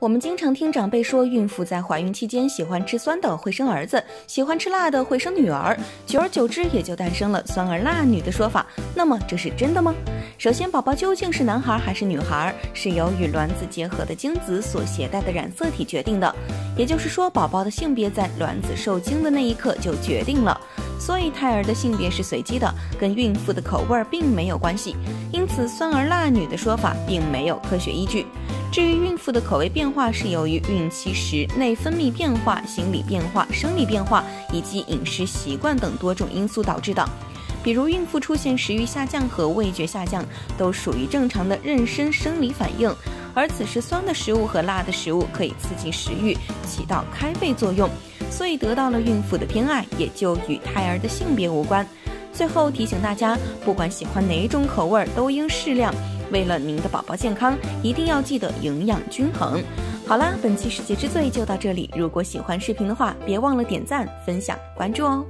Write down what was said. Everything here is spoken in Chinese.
我们经常听长辈说，孕妇在怀孕期间喜欢吃酸的会生儿子，喜欢吃辣的会生女儿，久而久之也就诞生了“酸儿辣女”的说法。那么这是真的吗？首先，宝宝究竟是男孩还是女孩，是由与卵子结合的精子所携带的染色体决定的。也就是说，宝宝的性别在卵子受精的那一刻就决定了。所以，胎儿的性别是随机的，跟孕妇的口味并没有关系。因此，“酸儿辣女”的说法并没有科学依据。至于孕妇的口味变化，是由于孕期时内分泌变化、心理变化、生理变化以及饮食习惯等多种因素导致的。比如，孕妇出现食欲下降和味觉下降，都属于正常的妊娠生理反应。而此时，酸的食物和辣的食物可以刺激食欲，起到开胃作用，所以得到了孕妇的偏爱，也就与胎儿的性别无关。最后提醒大家，不管喜欢哪种口味，都应适量。为了您的宝宝健康，一定要记得营养均衡。好啦，本期世界之最就到这里。如果喜欢视频的话，别忘了点赞、分享、关注哦。